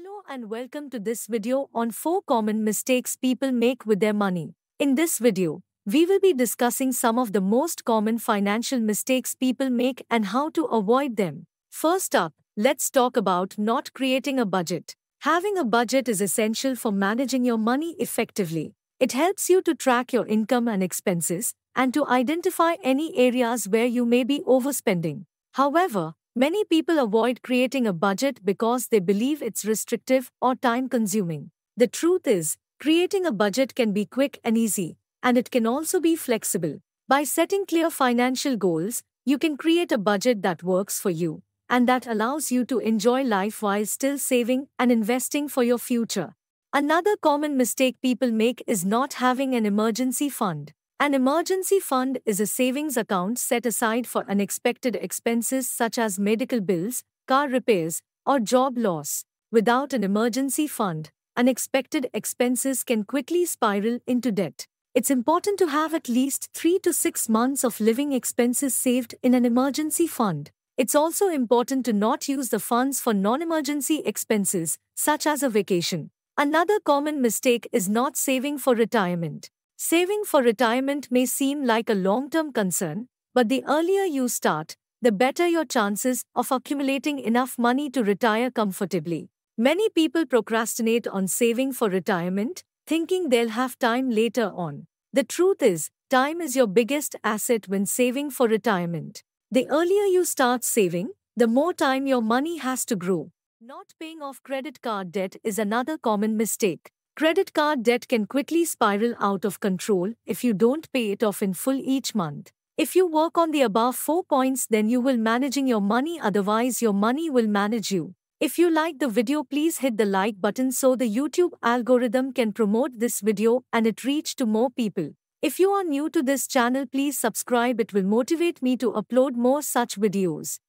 Hello and welcome to this video on 4 common mistakes people make with their money. In this video, we will be discussing some of the most common financial mistakes people make and how to avoid them. First up, let's talk about not creating a budget. Having a budget is essential for managing your money effectively. It helps you to track your income and expenses and to identify any areas where you may be overspending. However, Many people avoid creating a budget because they believe it's restrictive or time consuming. The truth is, creating a budget can be quick and easy, and it can also be flexible. By setting clear financial goals, you can create a budget that works for you and that allows you to enjoy life while still saving and investing for your future. Another common mistake people make is not having an emergency fund. An emergency fund is a savings account set aside for unexpected expenses such as medical bills, car repairs, or job loss. Without an emergency fund, unexpected expenses can quickly spiral into debt. It's important to have at least 3 to 6 months of living expenses saved in an emergency fund. It's also important to not use the funds for non emergency expenses, such as a vacation. Another common mistake is not saving for retirement. Saving for retirement may seem like a long term concern, but the earlier you start, the better your chances of accumulating enough money to retire comfortably. Many people procrastinate on saving for retirement, thinking they'll have time later on. The truth is, time is your biggest asset when saving for retirement. The earlier you start saving, the more time your money has to grow. Not paying off credit card debt is another common mistake. Credit card debt can quickly spiral out of control if you don't pay it off in full each month. If you work on the above 4 points then you will managing your money otherwise your money will manage you. If you like the video please hit the like button so the YouTube algorithm can promote this video and it reach to more people. If you are new to this channel please subscribe it will motivate me to upload more such videos.